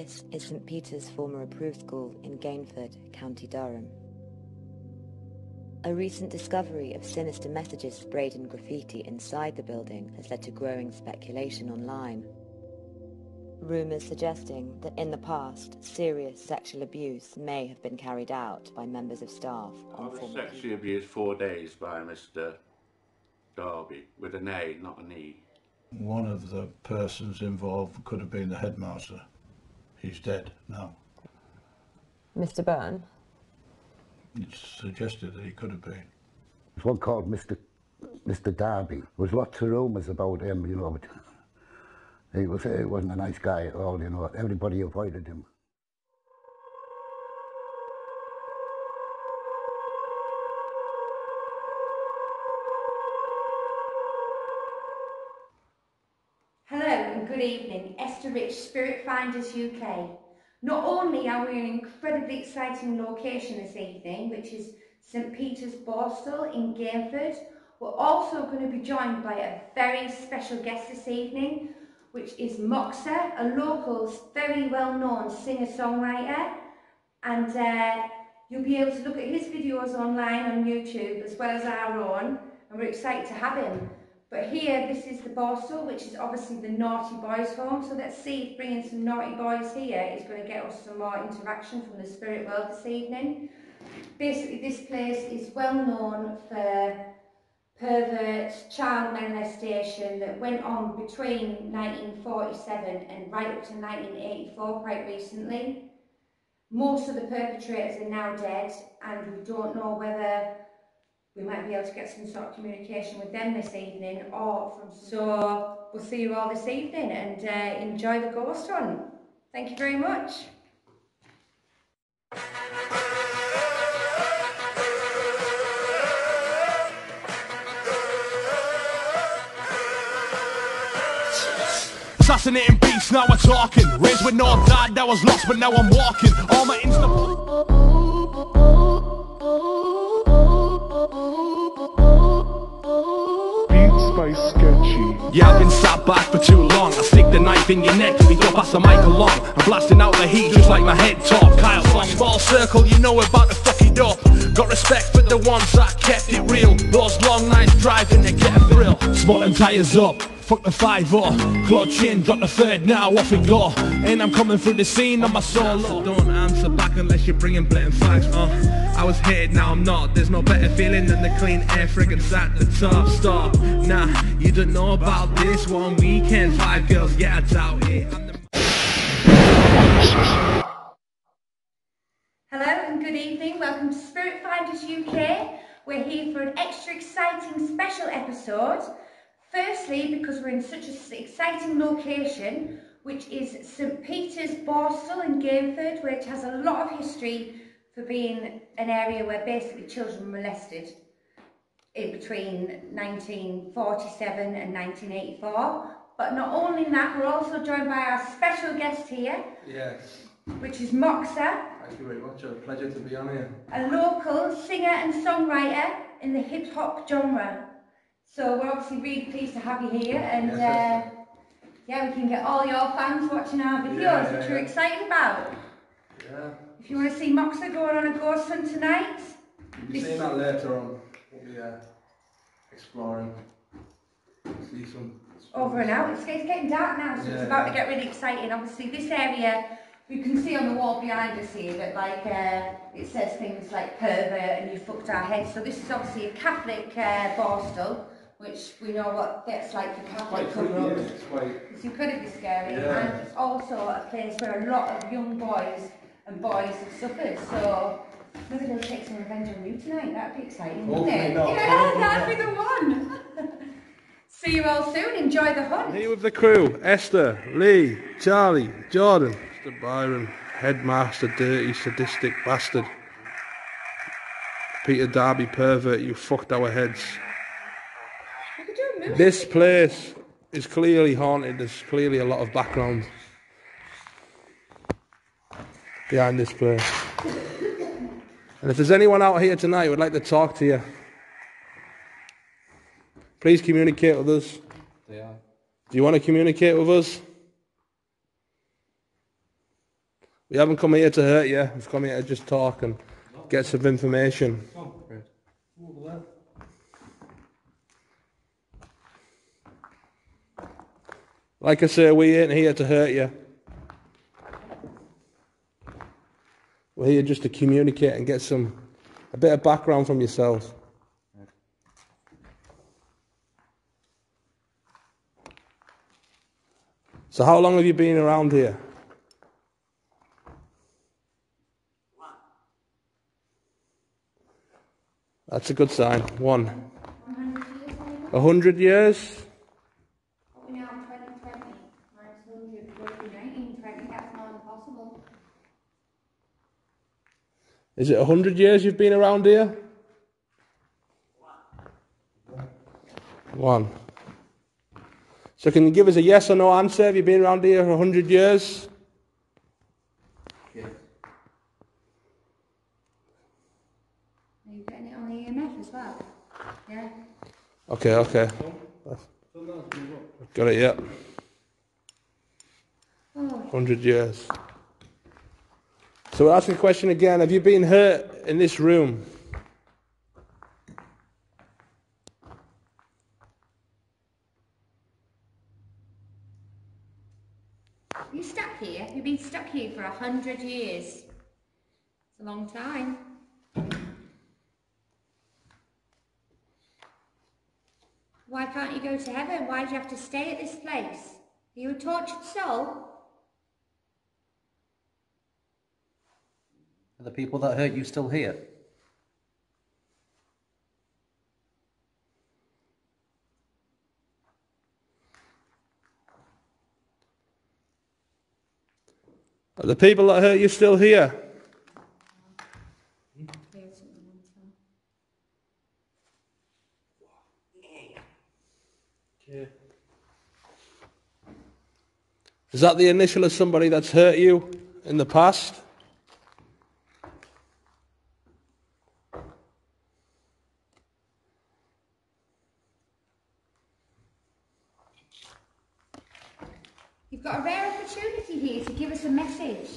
This is St Peter's former approved school in Gainford, County Durham. A recent discovery of sinister messages sprayed in graffiti inside the building has led to growing speculation online. Rumours suggesting that in the past, serious sexual abuse may have been carried out by members of staff I on was former sexually abused four days by Mr. Darby with an A, not an E. One of the persons involved could have been the headmaster. He's dead now. Mr. Byrne. It's suggested that he could have been. There's one called Mr. Mr. Darby. There was lots of rumours about him, you know, but he was he wasn't a nice guy at all, you know. Everybody avoided him. Good evening, Esther Rich, Spirit Finders UK. Not only are we in an incredibly exciting location this evening, which is St Peter's Borstal in Gainford, we're also going to be joined by a very special guest this evening, which is Mokza, a local, very well-known singer-songwriter. And uh, you'll be able to look at his videos online on YouTube as well as our own, and we're excited to have him. But here, this is the Borstal, which is obviously the naughty boys' home. So let's see if bringing some naughty boys here is going to get us some more interaction from the spirit world this evening. Basically, this place is well known for pervert child molestation that went on between 1947 and right up to 1984 quite recently. Most of the perpetrators are now dead and we don't know whether we might be able to get some sort of communication with them this evening or from so we'll see you all this evening and uh, enjoy the ghost hunt thank you very much Assassinating beats, now we're talking. Raised with no dad, I was lost, but now I'm walking. All my insta. By Sketchy. Yeah, I've been sat back for too long. I stick the knife in your neck we go past the mic along. I'm blasting out the heat just like my head top. Kyle Song, small circle, you know about to fuck it up. Got respect for the ones that kept it real. Those long nights driving, they get a thrill. Small tires up. Fuck the five up, clutch in, drop the third now, off we go. And I'm coming through the scene on my solo. Don't back unless you're bringing blatant facts. Uh, I was here, now I'm not. There's no better feeling than the clean air fragrance at the top. Stop. Nah, you don't know about this one weekend. Five girls, yeah, I doubt it. Hello and good evening welcome to spirit finders uk we're here for an extra exciting special episode firstly because we're in such an exciting location which is st peter's borstal in gainford which has a lot of history for being an area where basically children were molested in between 1947 and 1984. But not only that, we're also joined by our special guest here, Yes, which is Mokza, thank you very much. A pleasure to be on here. a local singer and songwriter in the hip hop genre. So we're obviously really pleased to have you here, and Yes, uh, yeah, we can get all your fans watching our videos, Yeah, yeah, which we're excited about. Yeah, If you want to see Mokza going on a ghost hunt tonight, you'll be seeing that later on. We'll be uh, exploring. See some. over and out. It's, it's getting dark now, so it's about to get really exciting. Obviously, this area you can see on the wall behind us here that like uh, it says things like pervert and you fucked our heads. So this is obviously a Catholic uh, borstal, which we know what that's like for Catholic Quite creepy, yeah, it's quite. It's incredibly scary, Yeah. and it's also a place where a lot of young boys and boys have suffered. So maybe they'll take some revenge on you tonight. That'd be exciting, wouldn't it? not. Yeah, that'd be the one. See you all soon. Enjoy the hunt. Here with the crew Esther, Lee, Charlie, Jordan, Mr. Byron, headmaster, dirty, sadistic bastard. Peter Darby, pervert, you fucked our heads. This place is clearly haunted. There's clearly a lot of background behind this place. And if there's anyone out here tonight who would like to talk to you, please communicate with us. Do you want to communicate with us? We haven't come here to hurt you. We've come here to just talk and get some information. Like I say, we ain't here to hurt you. We're here just to communicate and get some a bit of background from yourselves. So how long have you been around here? One. That's a good sign. One. A hundred years? What we now 2020 minus 100 would be 1920. That's not impossible. Is it a hundred years you've been around here? One. So can you give us a yes or no answer? Have you been around here for a hundred years? Are you getting it on the EMF as well? Yeah. Okay, okay. Got it, yeah. Oh, 100 years. So we're asking the question again Have you been hurt in this room? you stuck here? You've been stuck here for a hundred years. It's a long time. Why can't you go to heaven? Why do you have to stay at this place? Are you a tortured soul? Are the people that hurt you still here? Are the people that hurt you still here? Is that the initial of somebody that's hurt you in the past? You've got a rare opportunity here to give us a message.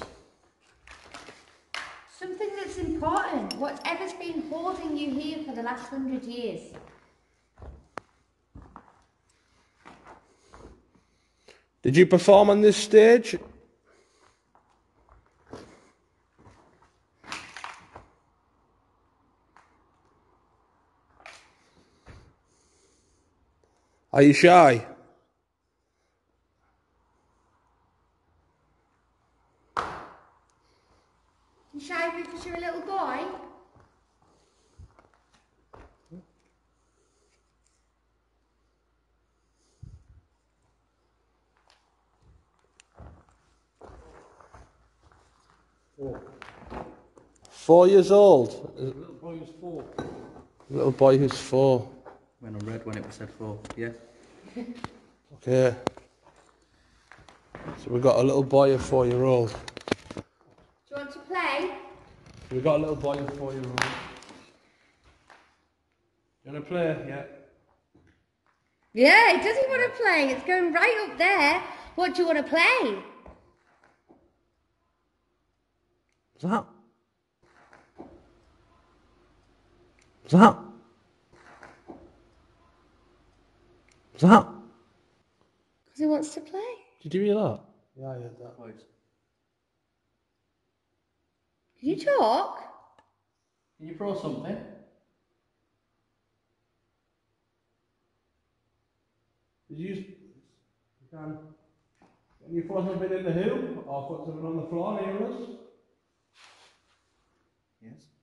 Something that's important. Whatever's been holding you here for the last hundred years. Did you perform on this stage? Are you shy? You shy because you're a little boy? Four years old. Little boy who's four. Little boy who's four. When I read when it was said four, yeah. Okay. So we've got a little boy of four year old. Do you want to play? We've got a little boy of four year old. You want to play? Yeah. Yeah, he doesn't want to play? It's going right up there. What do you want to play? What's that? What's that? What's that? Because he wants to play. Did you hear that? Yeah, I heard that. Voice. Can you talk? Can you throw something? Did you? You can. Can you throw something in the hoop or put something on the floor near us? Yes.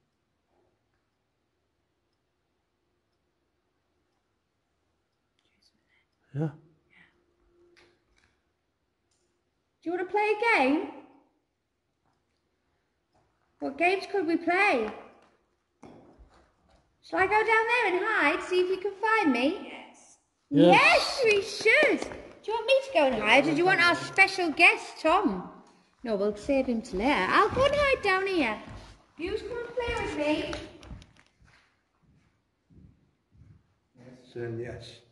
Yeah. Do you want to play a game? What games could we play? Shall I go down there and hide, see if you can find me? Yes. Yes. Yes, we should. Do you want me to go and hide, or do you want our special guest, Tom? No, we'll save him to later. I'll go and hide down here. You come and play with me. Saying yes.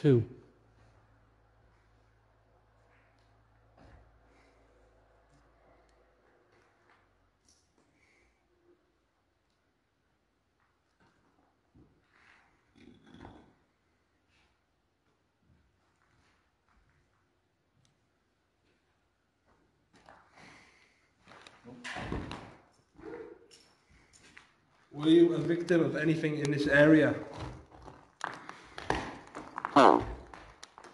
Two. Were you a victim of anything in this area?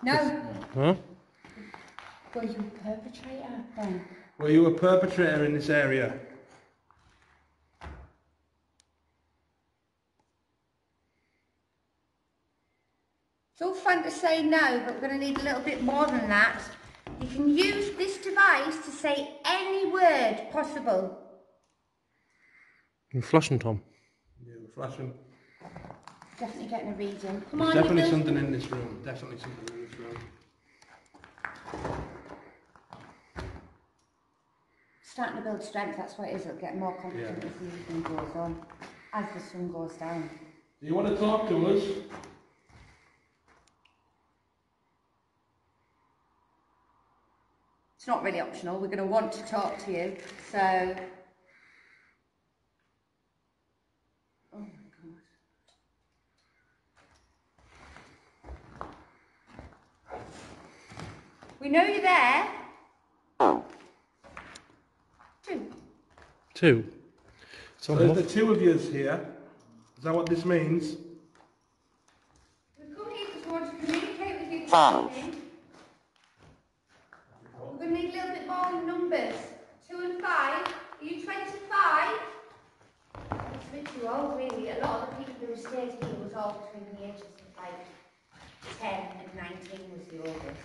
Huh? Were you a perpetrator then? Were you a perpetrator in this area? It's all fun to say no, but we're going to need a little bit more than that. You can use this device to say any word possible. You're flashing, Tom. Yeah, we're flashing. Definitely getting a reading. Come There's on, definitely something in this room. Definitely something in this room. Starting to build strength, that's what it is. It'll get more confident as the evening goes on, as the sun goes down. Do you want to talk to us? It's not really optional. We're going to want to talk to you. So. Oh my God. We know you're there. Two. Two. So there's the two of yous here. Is that what this means? We've come here because we want to communicate with you this evening. We're going to need a little bit more numbers. Two and five. Are you 25? It's a bit too old, really. A lot of the people who stayed here was all between the ages of like 10 and 19 was the oldest.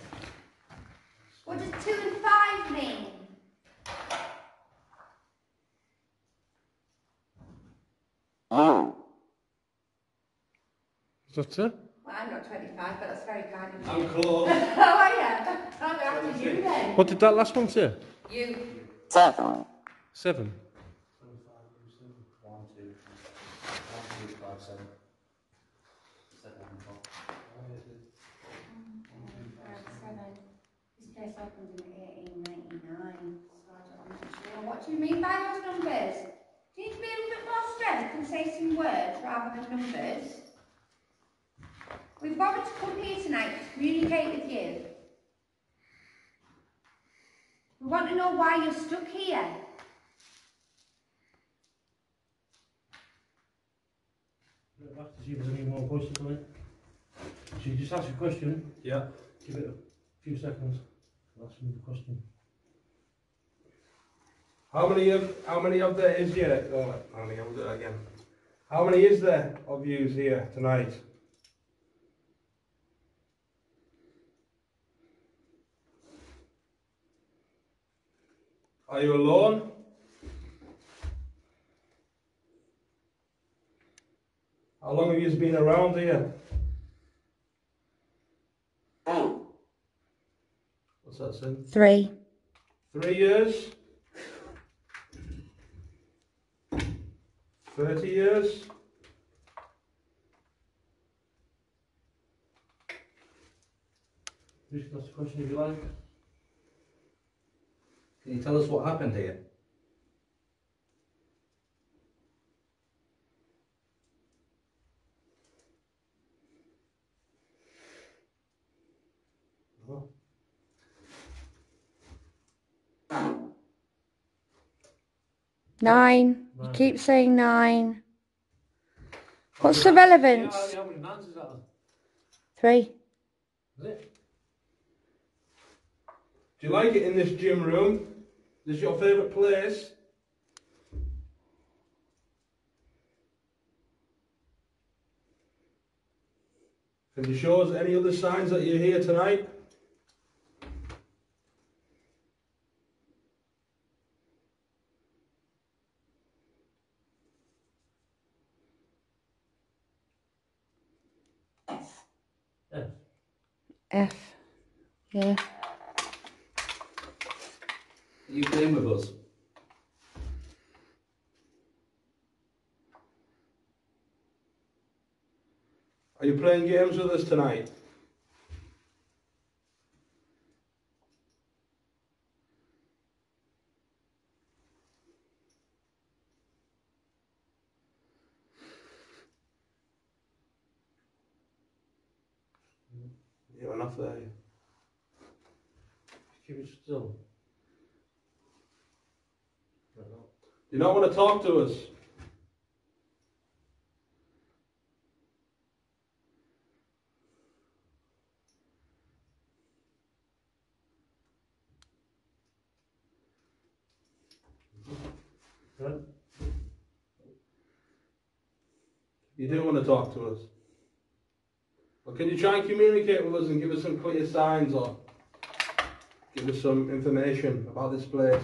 What does two and five mean? Oh. Is that it? Well, I'm not 25, but that's very kind of you. I'm close. oh, are you? I'll go after you then. What did that last one say? You. Seven. Seven. One, two, one, two, five, seven. Seven, four. Seven. This place opened in 1899, so I don't- I'm not sure. What do you mean by those numbers? Do you need to be a little bit more strength some words rather than numbers? We've bothered to come here tonight to communicate with you. We want to know why you're stuck here. Back to see if there's any more questions on it. So you just ask a question, Yeah. give it a few seconds, ask another question. How many of how many of there is here? Oh, how many? I'll do it again. How many is there of yous here tonight? Are you alone? How long have you been around here? What's that, Sin? Three. Three years? 30 years? You can ask a question if you like. Can you tell us what happened here? Nine. You keep saying nine. What's the relevance? Yeah, how many nines is that? Three. Do you like it in this gym room? This your favourite place? Can you show us any other signs that you're here tonight? Yes. F. Yeah. Are you playing with us? Are you playing games with us tonight? You're enough there. Keep it still. You don't want to talk to us. You do want to talk to us. Well, can you try and communicate with us and give us some clear signs or give us some information about this place?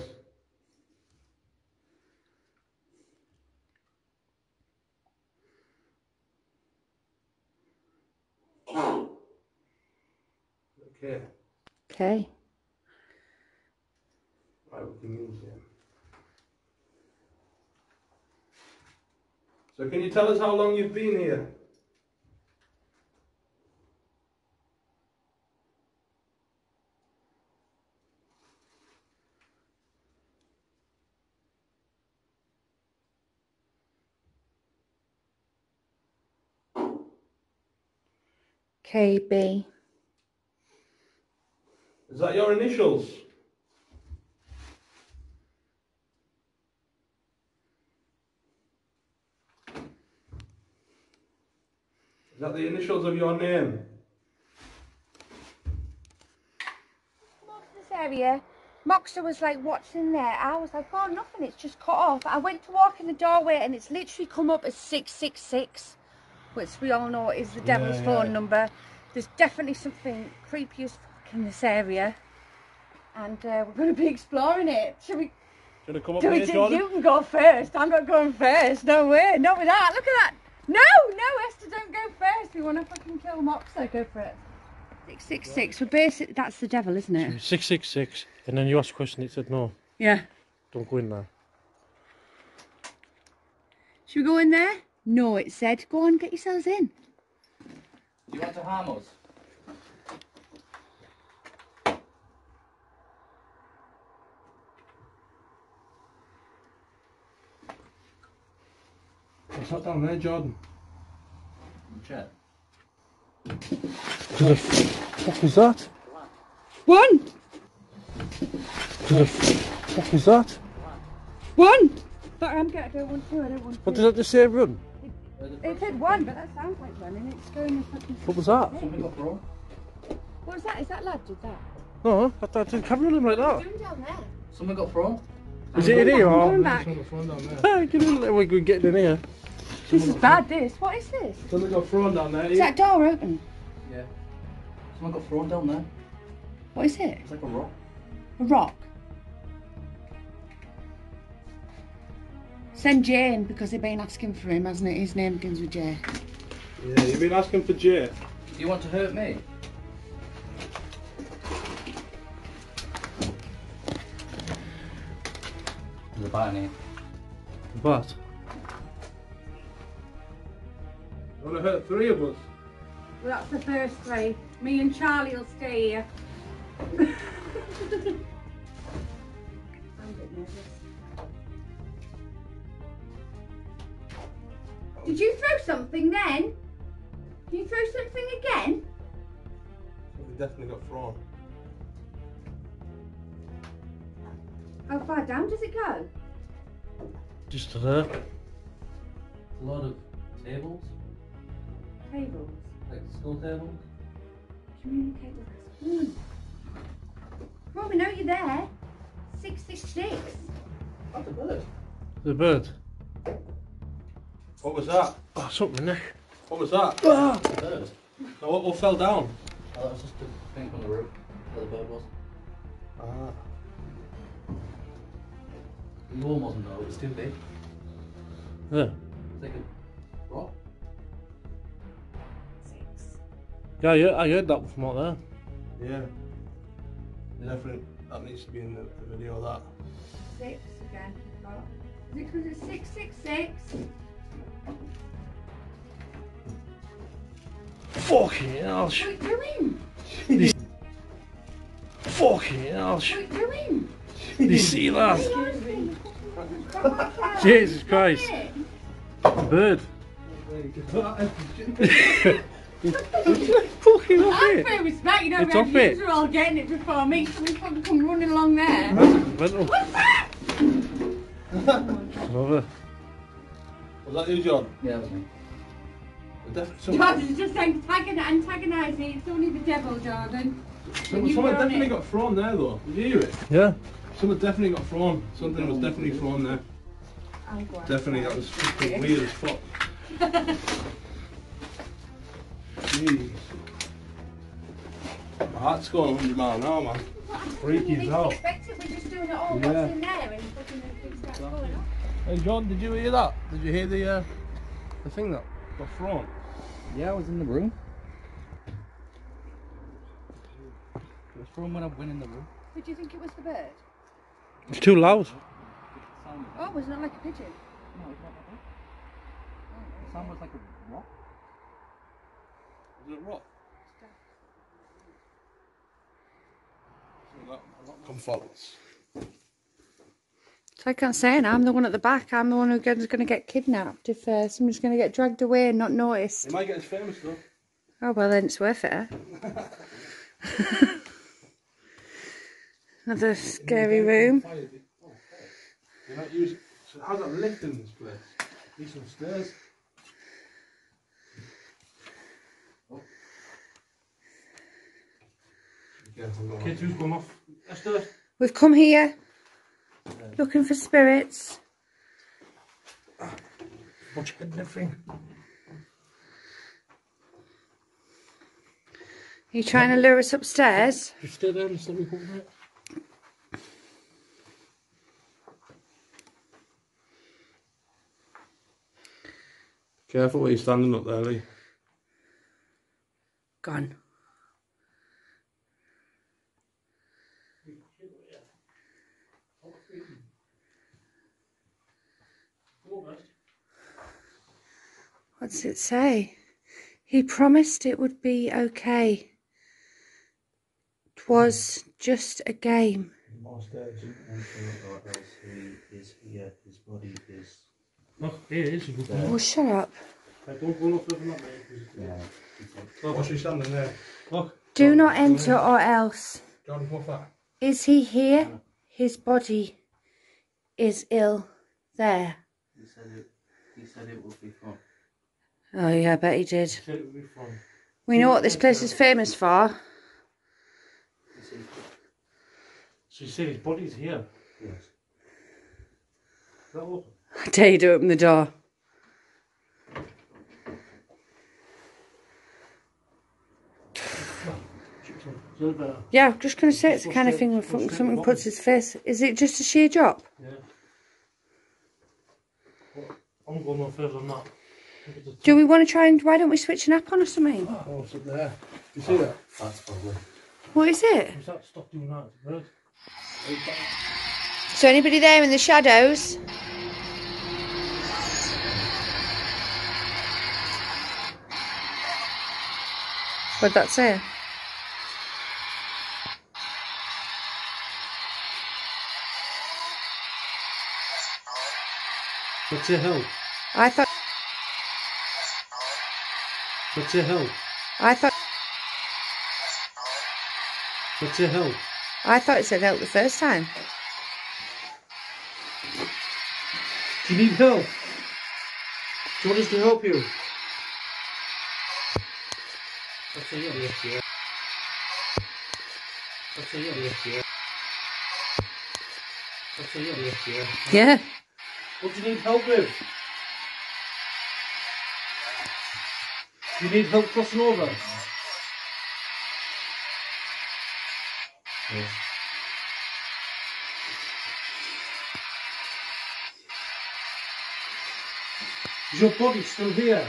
Okay, Okay. right, we use it. So can you tell us how long you've been here? KB. Is that your initials? Is that the initials of your name? this area. Mokza was like, what's in there? I was like, oh, nothing, it's just cut off. I went to walk in the doorway and it's literally come up as 666, which we all know is the devil's yeah. phone number. There's definitely something creepy as in this area. And uh, we're going to be exploring it. Should we? Should I come up Do we here, do, Jordan? you can go first. I'm not going first. No way. Not with that. Look at that. No, no, Esther, don't go first. We want to fucking kill Mokza. Go for it. 666. We're basically, That's the devil, isn't it? 666. And then you asked a question, it said no. Yeah. Don't go in there. Should we go in there? No, it said. Go on, get yourselves in. Do you want to harm us? What's that down there, Jordan? Chet. What the fuck is that? One. What the fuck is that? One. But I'm getting. I don't want to. I don't want to. What does that just say, run? It said one, but that sounds like running. It's going. fucking- What was that? Something got wrong. What was that? Is that lad did that? No, I, I didn't carry on him like that. Doing down there. Something got thrown. Is it in here or? Going back. Get in, we're getting in here. This is bad. This. What is this? Someone got thrown down there. Is that door open? Yeah. Someone got thrown down there. What is it? It's like a rock. A rock. Send Jane because they've been asking for him, hasn't it? His name begins with J. Yeah, you've been asking for Jay. Do you want to hurt me? There's a bat in here. But You want to hurt three of us? Well, that's the first three. Me and Charlie will stay here. I'm a bit nervous. Did you throw something then? Did you throw something again? Something definitely got thrown. How far down does it go? just to there. A lot of tables, Tables. like school tables. Communicate with us. Hmm. Well, we know you're there. 666. That's a bird. The bird. What was that? Oh, something there. What was that? Ah! It's a bird. No, what, what fell down? Oh, that was just the thing from the roof. Where the bird was. Ah. The worm wasn't though, it was too big. Yeah. It's like Yeah, yeah, I heard that from out there. Yeah. Definitely, that needs to be in the, the video of that. Six again. Is it because it's six six six? Fucking hell. What are you doing? Fucking hell. What are you doing? Did you see that? Jesus Christ. Bird. Fucking off I it. pay respect, you know, It's we off it. are all getting it before me, so we couldn't come running along there. Mental. What's that? Over. Was that you, John? Yeah, that was me. Definitely, George is just antagon- antagonising. It's only the devil, Jordan. someone, you someone on definitely it. got thrown there though. Did you hear it? Yeah. Someone definitely got thrown. Something was definitely thrown there. Oh, I'll go out. Definitely, that was fucking weird as fuck. Jeez. My heart's going 100 mile an hour, man. Freaky as hell. we're just doing it all Yeah. in there and fucking everything starts going on. Hey, John, did you hear that? Did you hear the uh, the thing that got thrown? Yeah, I was in the room. It was from when I went in the room. But do you think it was the bird? It's too loud. Oh, was it not like a pigeon? no, it's not like that. The sound was like a rock. Was rock? Come follow us. So I can't say it. I'm the one at the back. I'm the one who's going to get kidnapped if uh, someone's going to get dragged away and not noticed. He might get as famous though. Oh, well, then it's worth it, eh? Another scary room. You're not using. So how's that lift in this place? Need some stairs. Be careful, on. Kids, who's gone off? Esther. We've come here looking for spirits. Watch head and everything. Are you trying to lure us upstairs? Just stay there and let me come there. Careful where you're standing up there, Lee. Gone. It say? He promised it would be okay. Twas just a game. More stairs. or else he is here, his body is. Look, here it is. You can Oh, shut up. Right, don't go no further than that, Yeah. Look, what's she standing there? Look. Do not enter or else. John, what's that? Is he here? His body is ill there. He said it. He said it would be fun. Oh, yeah, I bet he did. Said it would be fun. We know what this place is famous for. You see? So you said his body's here. Yes. Is that open? I dare you to open the door. Is that better? Yeah, I'm just going to say it's the kind of thing where fucking someone puts his face. Is it just a sheer drop? Yeah. I'm going no further than that. Look at the Do we want to try and. Why don't we switch an app on or something? Oh, it's up there. You see that? That's probably. What is it? That? Stop doing that. Bird. So, anybody there in the shadows? What'd that say? What's your hill? I thought. What's your hill? I thought. What's your hill? I thought it said help the first time. Do you need help? Do you want us to help you? That's a yes, yes, yeah. That's a yes, yes, yeah. That's a yes, yes, yeah. Yeah. What do you need help with? You need help crossing over? Yes. Is your body still here?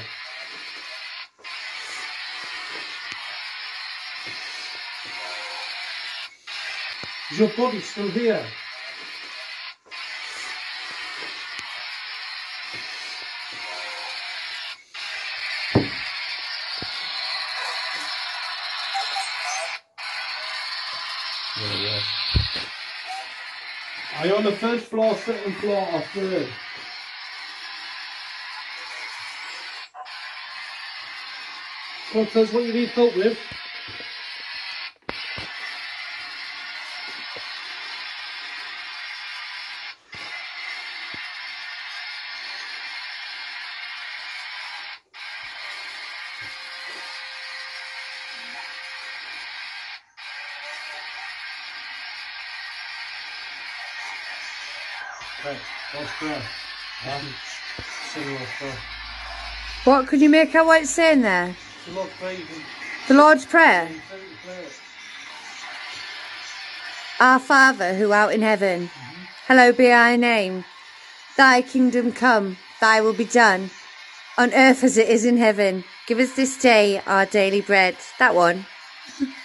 Is your body still here? The first floor, second floor, or third? Come tell us what you need help with. What could you make out what it's saying there? The Lord prayer, The Lord's Prayer. Our Father who art in heaven, hallowed be thy name. Thy kingdom come, thy will be done, on earth as it is in heaven. Give us this day our daily bread. That one.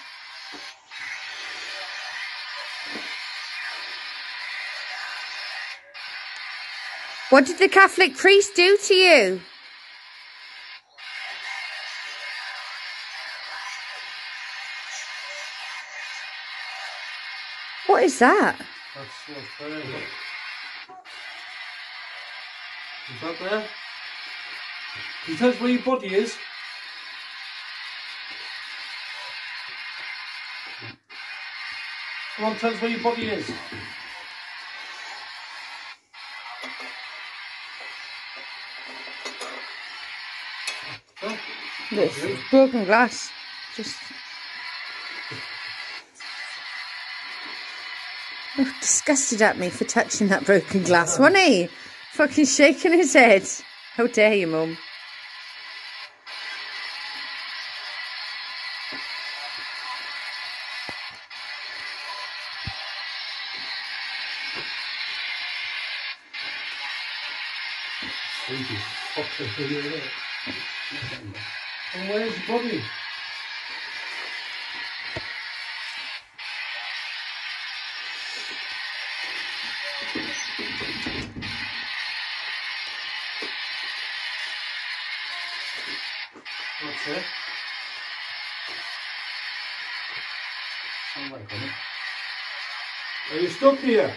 What did the Catholic priest do to you? What is that? That's Lord's is that where your body is? Come on, tell us where your body is. This broken glass. Just oh, disgusted at me for touching that broken glass, wasn't he? Fucking shaking his head. How dare you, Mum? Sleepy fucker. Where's body? What's? Somebody coming. Are you stuck here?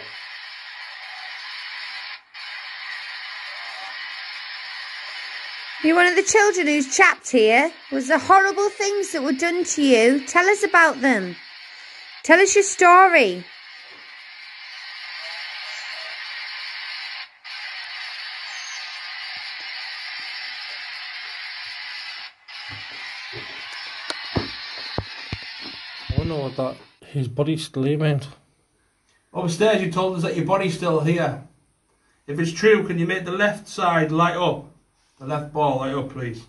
You're one of the children who's trapped here. Was there horrible things that were done to you? Tell us about them. Tell us your story. I wonder what that his body's still here meant. Upstairs, you told us that your body's still here. If it's true, can you make the left side light up? The left ball light up, please.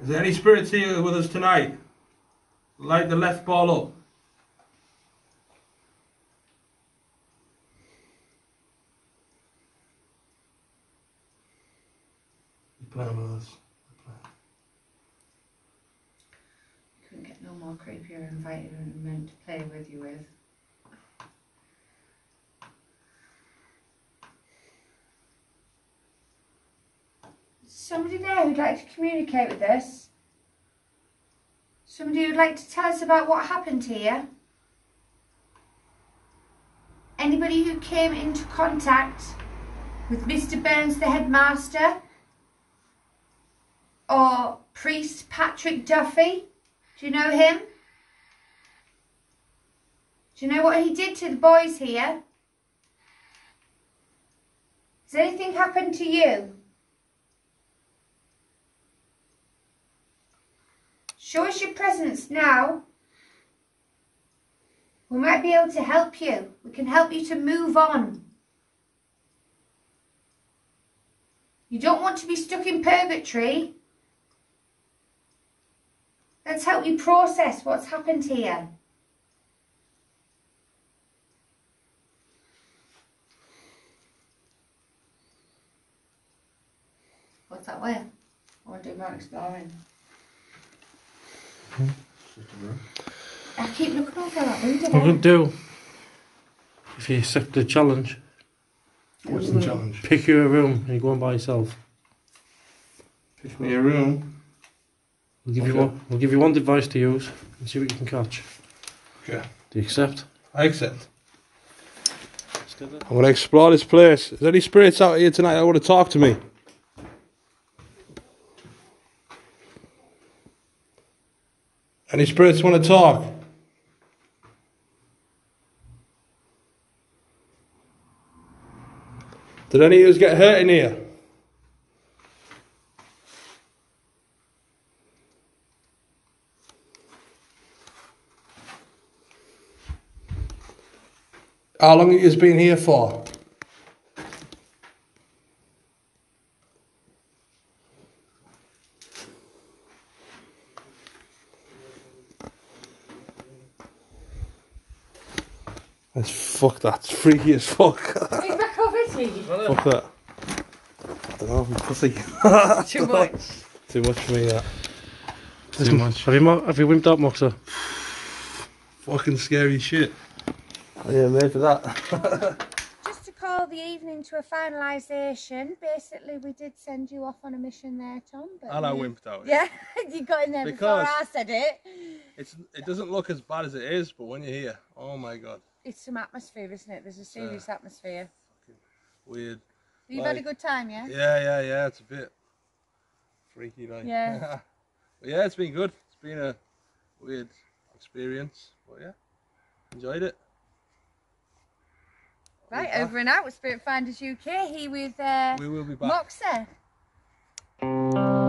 Is there any spirits here with us tonight? Light the left ball up. He's playing with us. You couldn't get no more creepier invited and meant to play with you with. Somebody there who'd like to communicate with us? Somebody who'd like to tell us about what happened here? Anybody who came into contact with Mr. Burns, the headmaster? Or Priest Patrick Duffy? Do you know him? Do you know what he did to the boys here? Has anything happened to you? Show us your presence now. We might be able to help you. We can help you to move on. You don't want to be stuck in purgatory. Let's help you process what's happened here. What's that way? I want to do more exploring. I keep looking over that window. What we do, if you accept the challenge, What's the challenge? pick you a room and you go in by yourself. Pick me a room. We'll give you one. We'll give you one device to use and see what you can catch. Okay. Do you accept? I accept. I'm going to explore this place. Is there any spirits out here tonight that want to talk to me? Any spirits want to talk? Did any of us get hurt in here? How long have you been here for? That's fuck. That's freaky as fuck. Bring back over to you. fuck that. I don't know. I'm pussy. Too much. Too much for me. That. Too much. Have you mo- have you wimped out, Mokza? Fucking scary shit. I ain't made for that. Just to call the evening to a finalisation, basically we did send you off on a mission there, Tom. But And I you- wimped out. Yeah, you got in there Because- before I said it. It's it doesn't look as bad as it is, but when you're here, oh my god, It's some atmosphere, isn't it? There's a serious atmosphere. weird. You've had a good time, yeah? Yeah, yeah, yeah. It's a bit freaky, like. Yeah. but yeah, it's been good. It's been a weird experience, but yeah, enjoyed it. Right, over and out with Spirit Finders UK. Here with uh, We will be back. Mokza.